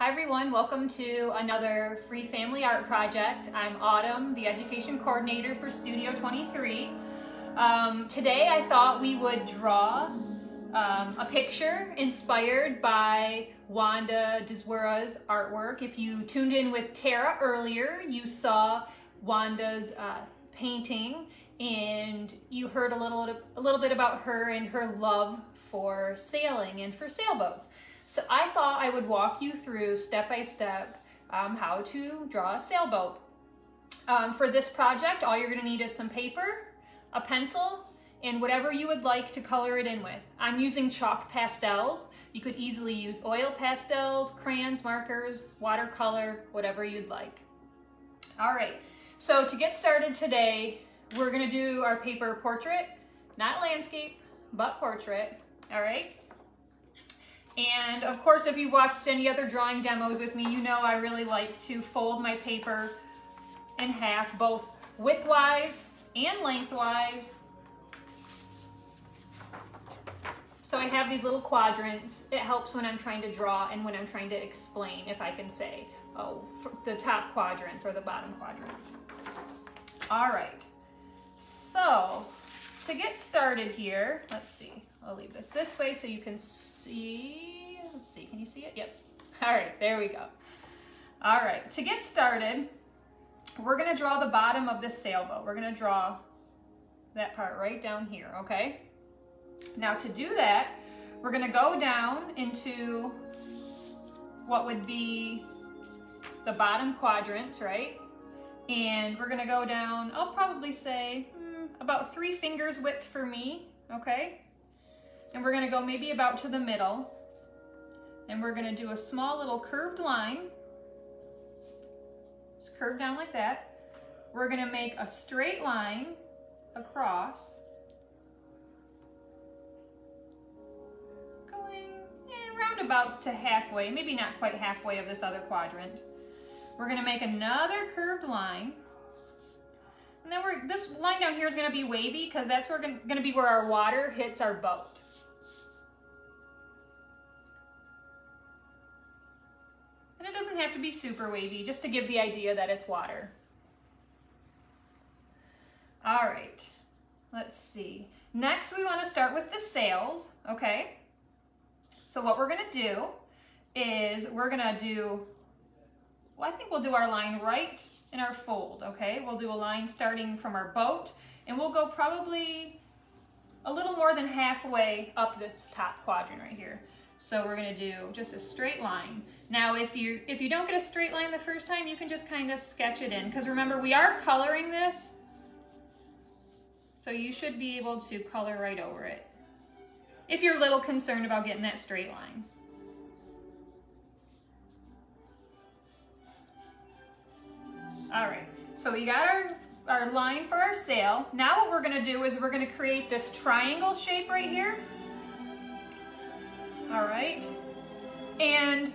Hi everyone, welcome to another free family art project. I'm Autumn, the education coordinator for Studio 23. Um, today I thought we would draw um, a picture inspired by Wanda Deswera's artwork. If you tuned in with Tara earlier, you saw Wanda's uh, painting and you heard a little, a little bit about her and her love for sailing and for sailboats. So I thought I would walk you through step by step um, how to draw a sailboat. Um, for this project, all you're gonna need is some paper, a pencil, and whatever you would like to color it in with. I'm using chalk pastels. You could easily use oil pastels, crayons, markers, watercolor, whatever you'd like. All right, so to get started today, we're gonna do our paper portrait, not landscape, but portrait, all right? And of course, if you've watched any other drawing demos with me, you know I really like to fold my paper in half, both widthwise and lengthwise. So I have these little quadrants. It helps when I'm trying to draw and when I'm trying to explain, if I can say, oh, the top quadrants or the bottom quadrants. All right, so to get started here, let's see, I'll leave this this way so you can see, let's see, can you see it? Yep. All right, there we go. All right, to get started, we're gonna draw the bottom of this sailboat. We're gonna draw that part right down here, okay? Now to do that, we're gonna go down into what would be the bottom quadrants, right? And we're gonna go down, I'll probably say hmm, about three fingers width for me, okay? And we're gonna go maybe about to the middle. And we're gonna do a small little curved line. Just curve down like that. We're gonna make a straight line across. Going eh, roundabouts to halfway, maybe not quite halfway of this other quadrant. We're gonna make another curved line. And then we're, this line down here is gonna be wavy because that's where gonna, gonna be where our water hits our boat. Have to be super wavy, just to give the idea that it's water. All right, let's see. Next, we wanna start with the sails, okay? So what we're gonna do is we're gonna do, well, I think we'll do our line right in our fold, okay? We'll do a line starting from our boat, and we'll go probably a little more than halfway up this top quadrant right here. So we're gonna do just a straight line. Now if you if you don't get a straight line the first time, you can just kind of sketch it in because remember we are coloring this. So you should be able to color right over it. If you're a little concerned about getting that straight line. All right, so we got our, our line for our sail. Now what we're gonna do is we're gonna create this triangle shape right here all right? And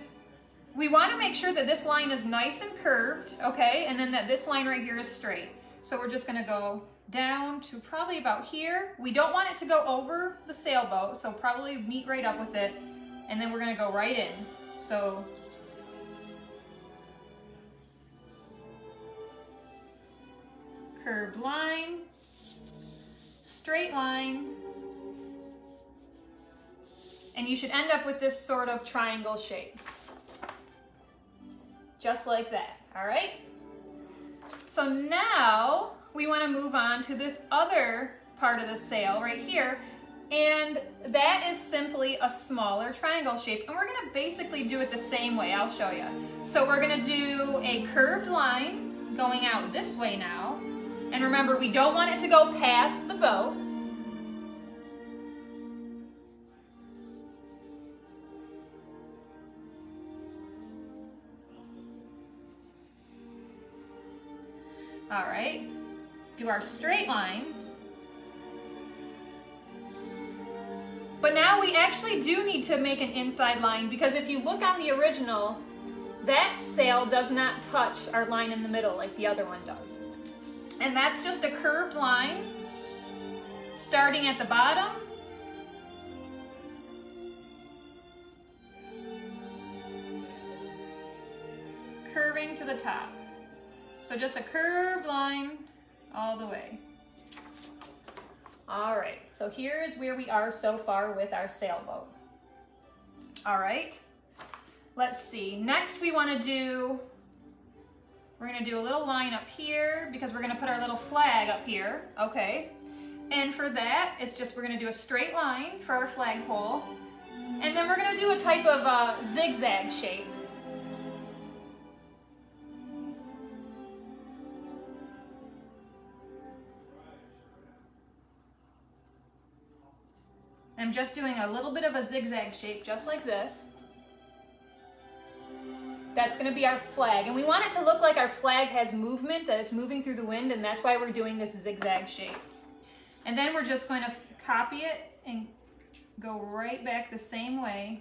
we wanna make sure that this line is nice and curved, okay? And then that this line right here is straight. So we're just gonna go down to probably about here. We don't want it to go over the sailboat, so probably meet right up with it. And then we're gonna go right in. So curved line, straight line, and you should end up with this sort of triangle shape. Just like that, all right? So now we wanna move on to this other part of the sail right here, and that is simply a smaller triangle shape. And we're gonna basically do it the same way, I'll show you. So we're gonna do a curved line going out this way now. And remember, we don't want it to go past the boat. All right, do our straight line. But now we actually do need to make an inside line because if you look on the original, that sail does not touch our line in the middle like the other one does. And that's just a curved line starting at the bottom curving to the top. So just a curved line all the way. All right, so here's where we are so far with our sailboat. All right, let's see. Next we wanna do, we're gonna do a little line up here because we're gonna put our little flag up here, okay? And for that, it's just, we're gonna do a straight line for our flagpole. And then we're gonna do a type of uh, zigzag shape. I'm just doing a little bit of a zigzag shape, just like this. That's gonna be our flag. And we want it to look like our flag has movement, that it's moving through the wind, and that's why we're doing this zigzag shape. And then we're just going to copy it and go right back the same way,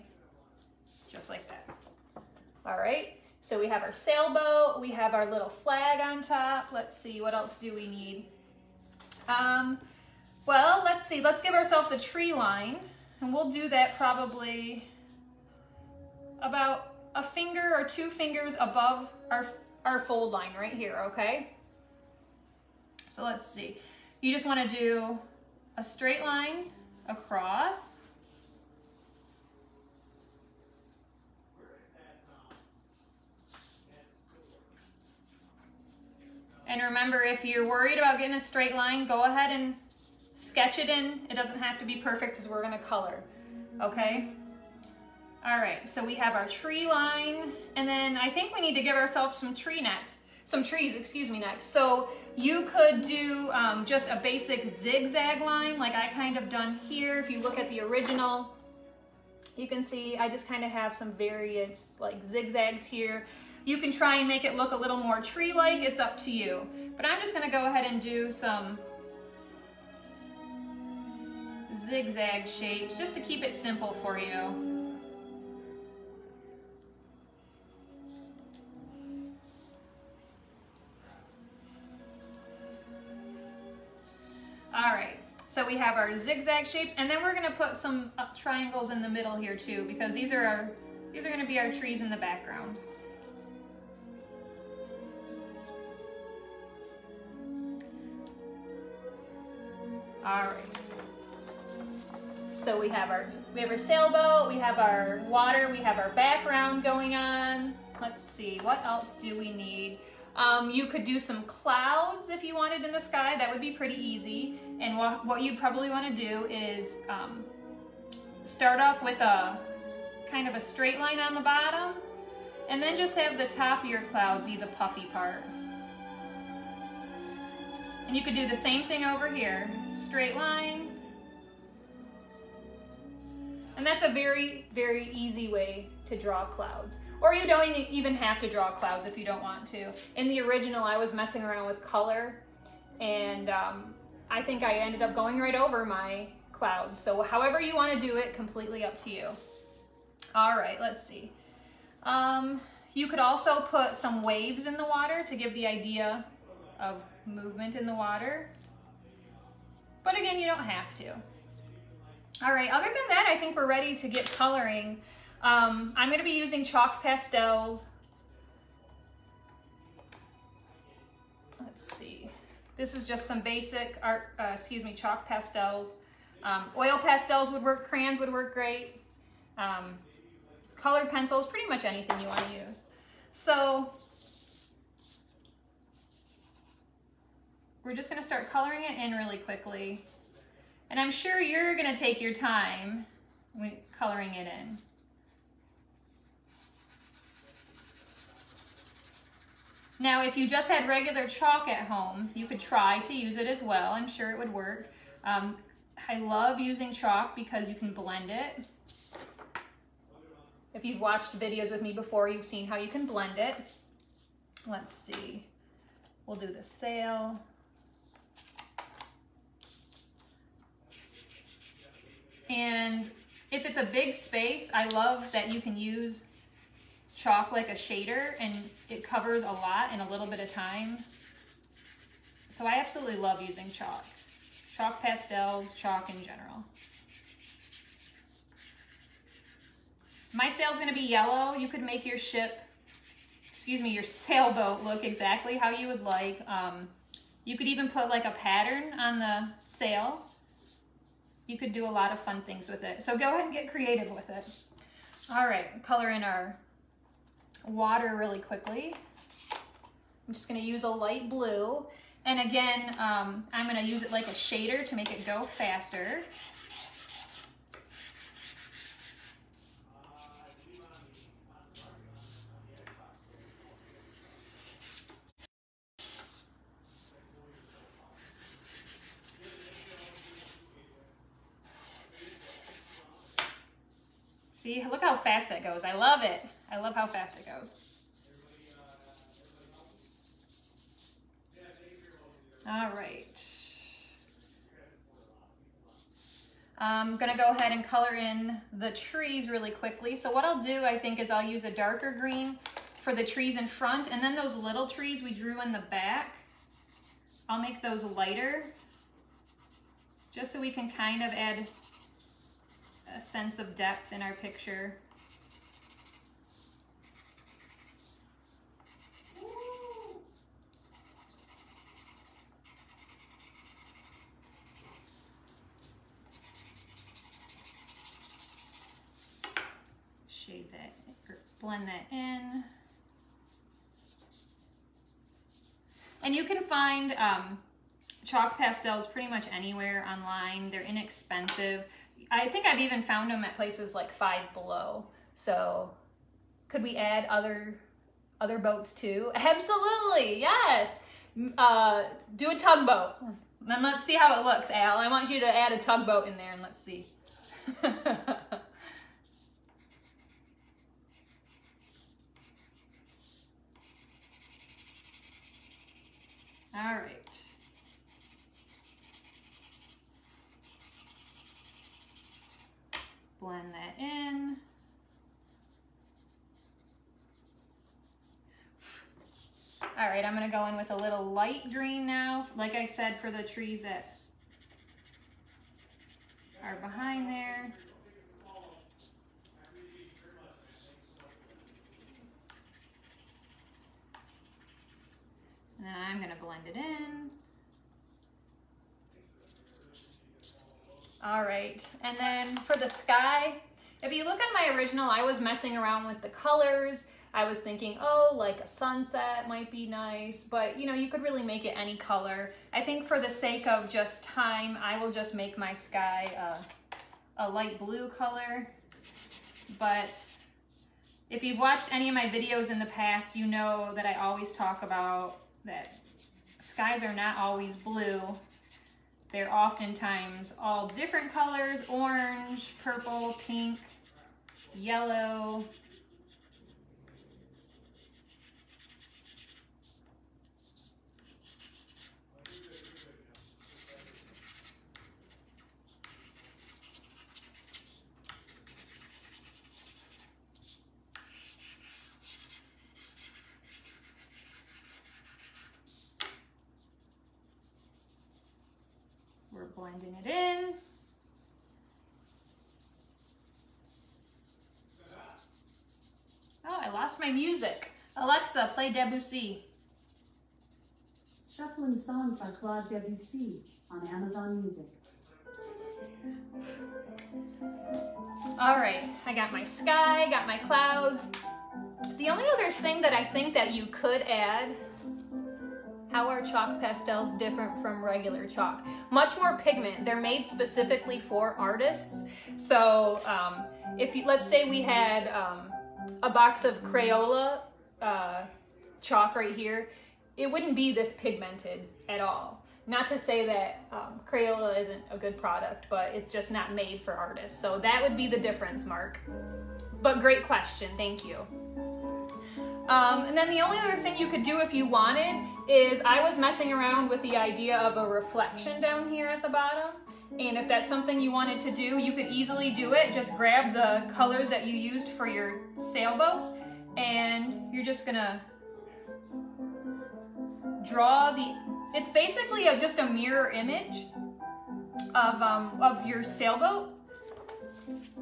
just like that. All right, so we have our sailboat, we have our little flag on top. Let's see, what else do we need? Um, well, let's see, let's give ourselves a tree line, and we'll do that probably about a finger or two fingers above our, our fold line right here, okay? So let's see. You just want to do a straight line across. And remember, if you're worried about getting a straight line, go ahead and sketch it in. It doesn't have to be perfect because we're going to color, okay? All right, so we have our tree line, and then I think we need to give ourselves some tree next some trees, excuse me, next. So you could do um, just a basic zigzag line like I kind of done here. If you look at the original, you can see I just kind of have some various like zigzags here. You can try and make it look a little more tree-like, it's up to you. But I'm just gonna go ahead and do some zigzag shapes just to keep it simple for you. All right, so we have our zigzag shapes, and then we're gonna put some uh, triangles in the middle here too, because these are our, these are gonna be our trees in the background. All right. So we have our we have our sailboat, we have our water, we have our background going on. Let's see, what else do we need? Um, you could do some clouds if you wanted in the sky. That would be pretty easy. And what, what you probably want to do is um, start off with a kind of a straight line on the bottom and then just have the top of your cloud be the puffy part. And you could do the same thing over here. Straight line. And that's a very, very easy way to draw clouds. Or you don't even have to draw clouds if you don't want to. In the original, I was messing around with color and um, I think I ended up going right over my clouds. So however you want to do it, completely up to you. All right, let's see. Um, you could also put some waves in the water to give the idea of movement in the water. But again, you don't have to. All right, other than that, I think we're ready to get coloring. Um, I'm going to be using chalk pastels. Let's see. This is just some basic art, uh, excuse me, chalk pastels. Um, oil pastels would work, crayons would work great. Um, colored pencils, pretty much anything you want to use. So we're just going to start coloring it in really quickly. And I'm sure you're going to take your time coloring it in. Now, if you just had regular chalk at home, you could try to use it as well. I'm sure it would work. Um, I love using chalk because you can blend it. If you've watched videos with me before, you've seen how you can blend it. Let's see. We'll do the sail. And if it's a big space, I love that you can use chalk like a shader and it covers a lot in a little bit of time. So I absolutely love using chalk. Chalk pastels, chalk in general. My sail's gonna be yellow. You could make your ship excuse me, your sailboat look exactly how you would like. Um, you could even put like a pattern on the sail. You could do a lot of fun things with it. So go ahead and get creative with it. All right, color in our water really quickly. I'm just gonna use a light blue. And again, um, I'm gonna use it like a shader to make it go faster. See, look how fast that goes. I love it. I love how fast it goes. All right. I'm gonna go ahead and color in the trees really quickly. So what I'll do, I think, is I'll use a darker green for the trees in front, and then those little trees we drew in the back, I'll make those lighter, just so we can kind of add a sense of depth in our picture. Blend that in. And you can find um, chalk pastels pretty much anywhere online. They're inexpensive. I think I've even found them at places like Five Below. So could we add other other boats too? Absolutely, yes. Uh, do a tugboat. And let's see how it looks, Al. I want you to add a tugboat in there and let's see. All right. Blend that in. All right, I'm gonna go in with a little light green now, like I said, for the trees that are behind there. And then I'm gonna blend it in. All right, and then for the sky, if you look at my original, I was messing around with the colors. I was thinking, oh, like a sunset might be nice, but you know, you could really make it any color. I think for the sake of just time, I will just make my sky a, a light blue color. But if you've watched any of my videos in the past, you know that I always talk about that skies are not always blue. They're oftentimes all different colors, orange, purple, pink, yellow, blending it in. Oh, I lost my music. Alexa, play Debussy. Shuffling songs by Claude Debussy on Amazon Music. All right, I got my sky, got my clouds. The only other thing that I think that you could add how are chalk pastels different from regular chalk? Much more pigment. They're made specifically for artists. So um, if you, let's say we had um, a box of Crayola uh, chalk right here, it wouldn't be this pigmented at all. Not to say that um, Crayola isn't a good product, but it's just not made for artists. So that would be the difference, Mark. But great question, thank you. Um, and then the only other thing you could do if you wanted is I was messing around with the idea of a reflection down here at the bottom. And if that's something you wanted to do, you could easily do it. Just grab the colors that you used for your sailboat and you're just gonna draw the, it's basically a, just a mirror image of, um, of your sailboat.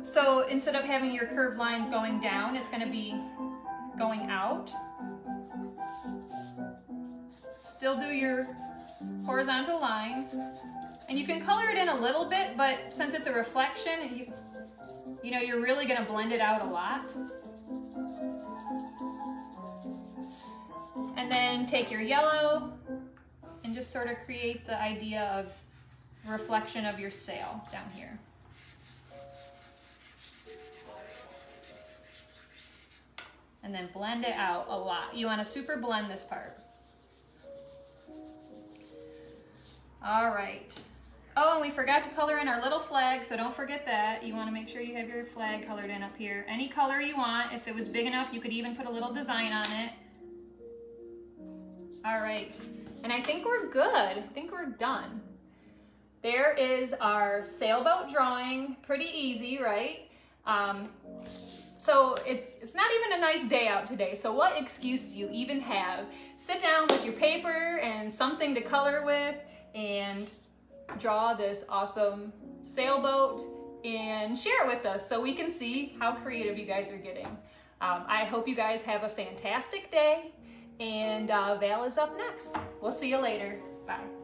So instead of having your curved lines going down, it's gonna be going out. still do your horizontal line. And you can color it in a little bit, but since it's a reflection, you, you know, you're really gonna blend it out a lot. And then take your yellow and just sort of create the idea of reflection of your sail down here. And then blend it out a lot. You wanna super blend this part. All right. Oh, and we forgot to color in our little flag, so don't forget that. You wanna make sure you have your flag colored in up here. Any color you want. If it was big enough, you could even put a little design on it. All right, and I think we're good. I think we're done. There is our sailboat drawing. Pretty easy, right? Um, so it's, it's not even a nice day out today. So what excuse do you even have? Sit down with your paper and something to color with and draw this awesome sailboat and share it with us so we can see how creative you guys are getting. Um, I hope you guys have a fantastic day and uh, Val is up next. We'll see you later. Bye.